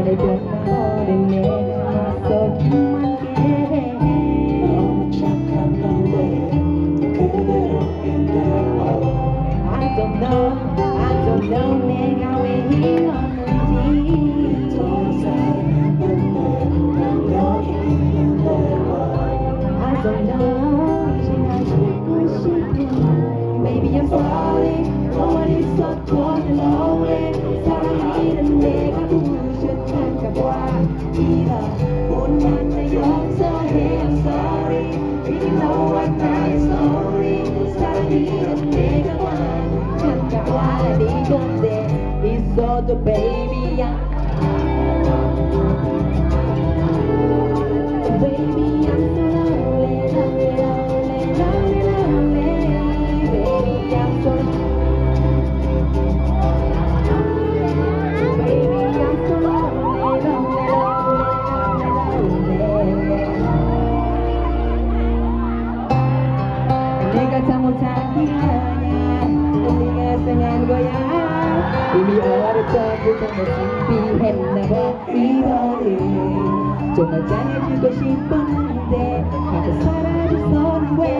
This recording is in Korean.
i Saturday, Black Holiday. Tira. 이상한 거야. 이미 어렵다고 준비했나봐. 이번엔 정말 잘해주고 싶었는데 하고 사라졌어 왜?